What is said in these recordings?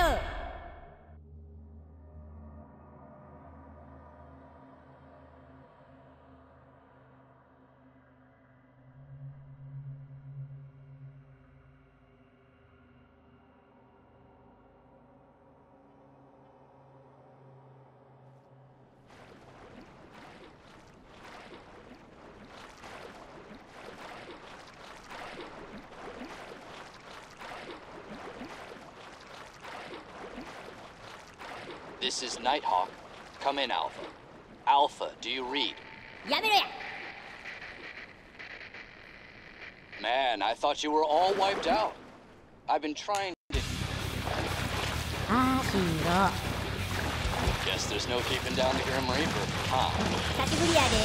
nở This is Nighthawk. Come in, Alpha. Alpha, do you read? やめろや Man, I thought you were all wiped out. I've been trying to. あーしんど Guess there's no keeping down the Grim Reaper, huh? 久しぶりやで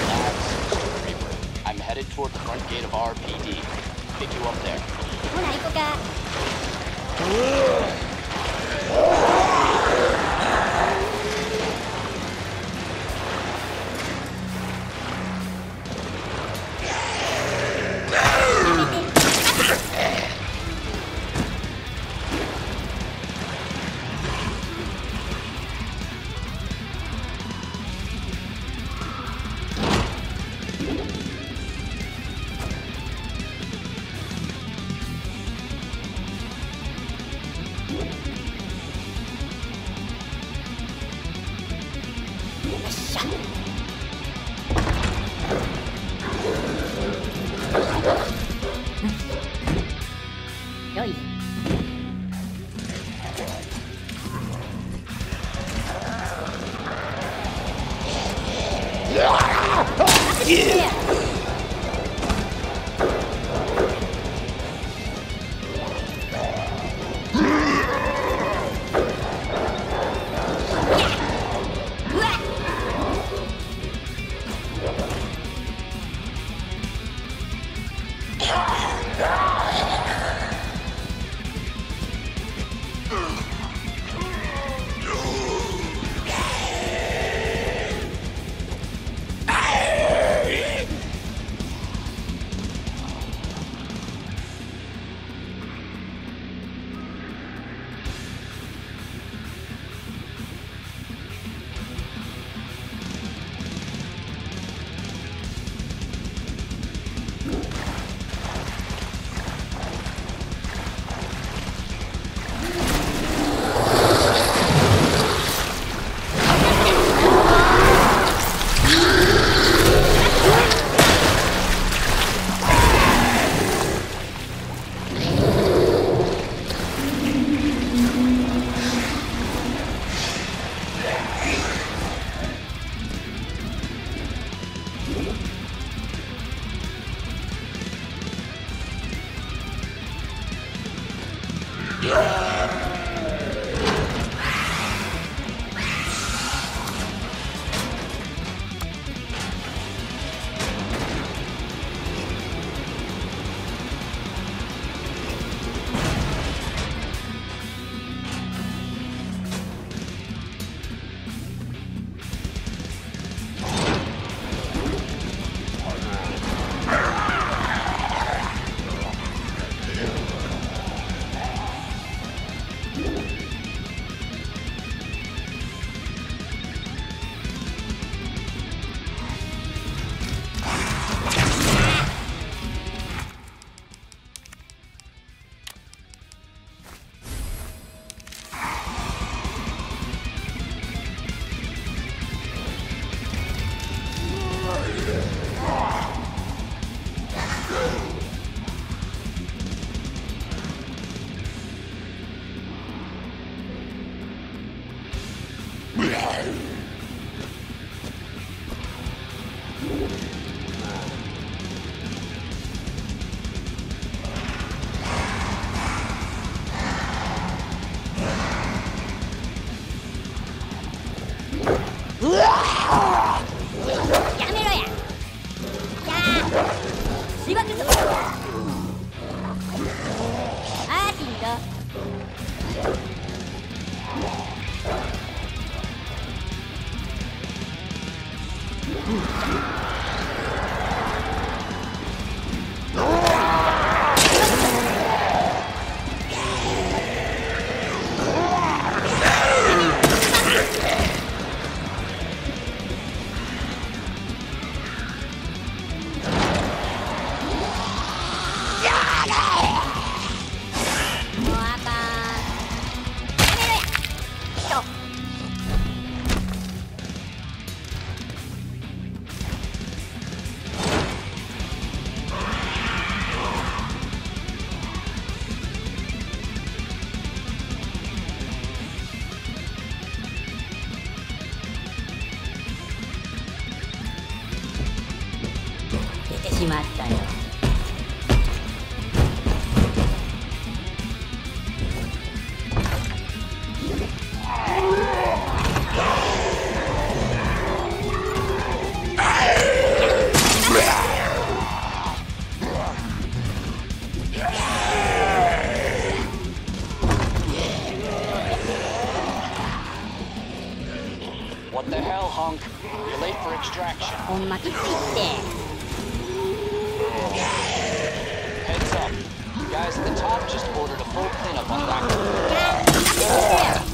Relax, Mr. Reaper. I'm headed toward the front gate of RPD. Pick you up there. ほな行こか う Yeah. し What the hell, Hunk? You're late for extraction. Heads up. Guys at the top just ordered a full cleanup on that.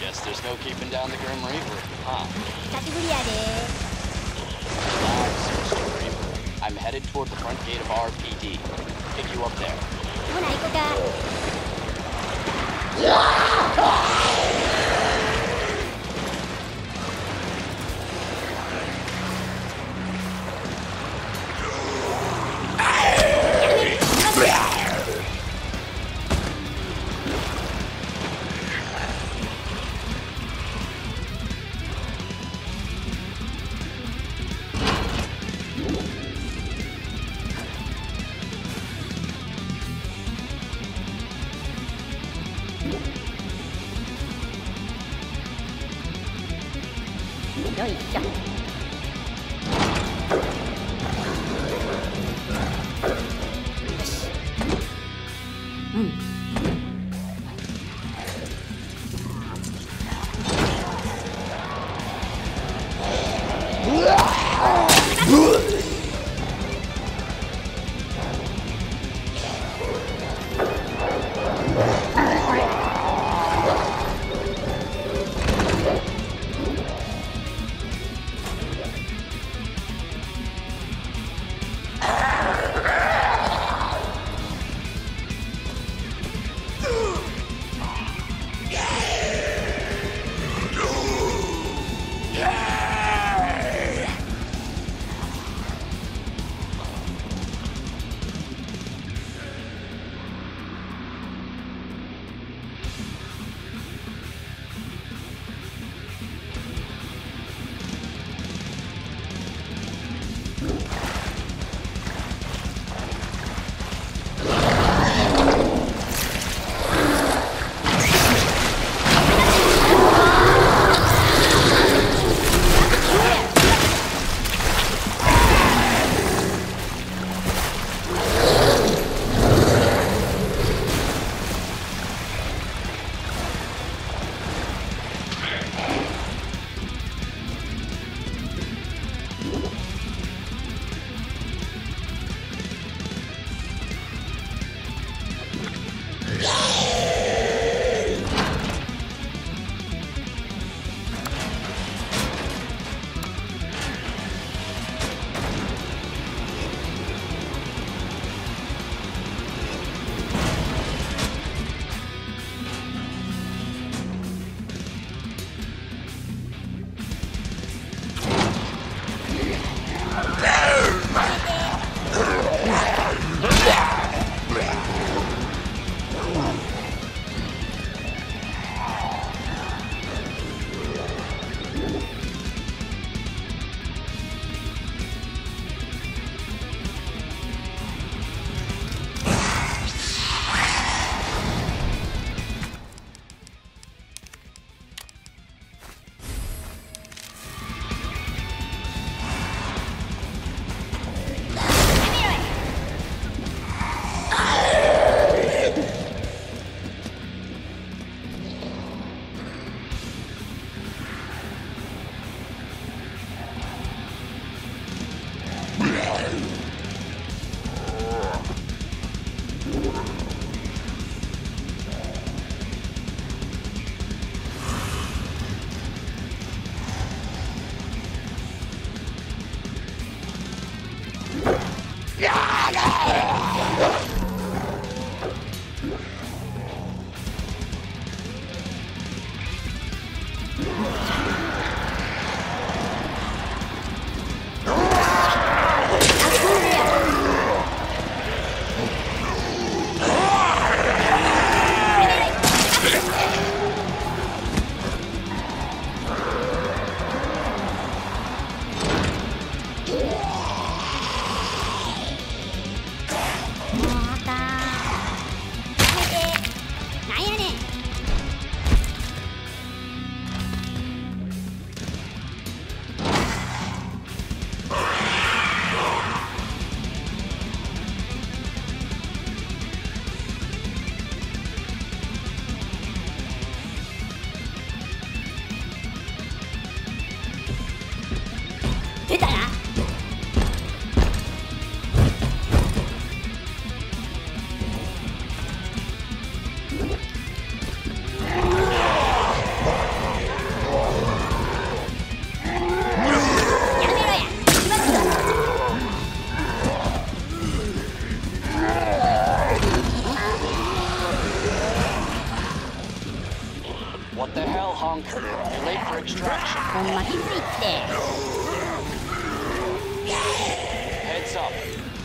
Guess there's no keeping down the Grim Reaper, huh? I'm headed toward the front gate of RPD. Pick you up there.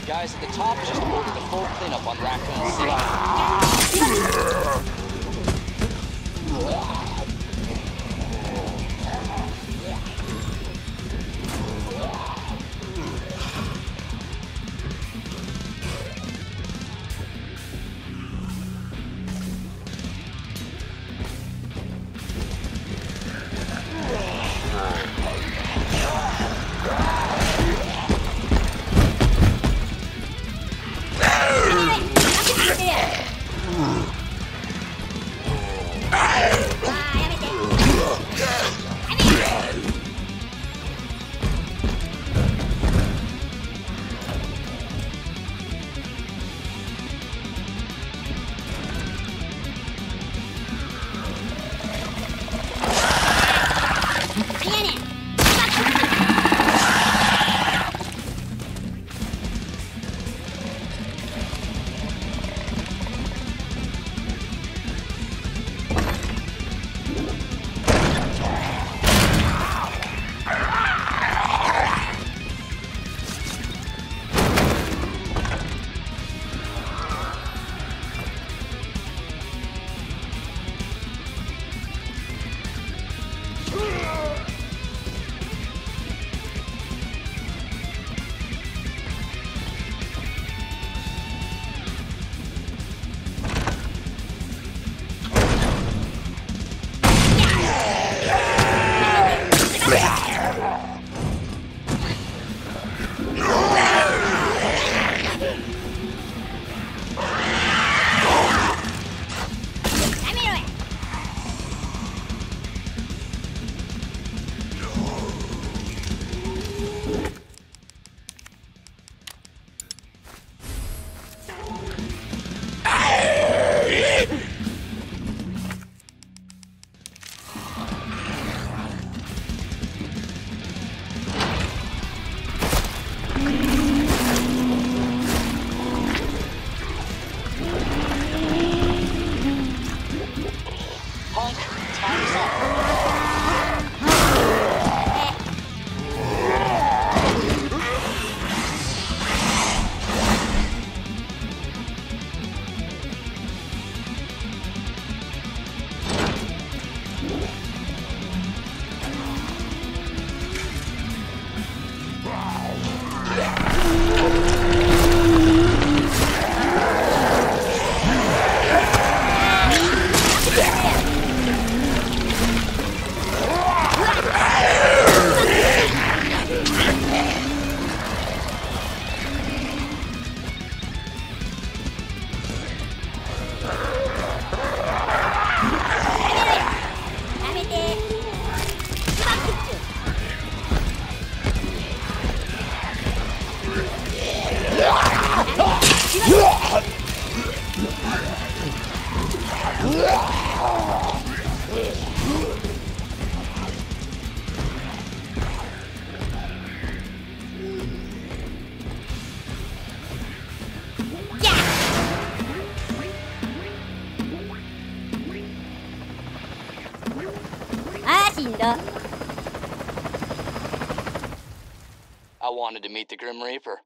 Guys at the top just ordered a full cleanup on Raccoon City. Ah. there. I wanted to meet the Grim Reaper.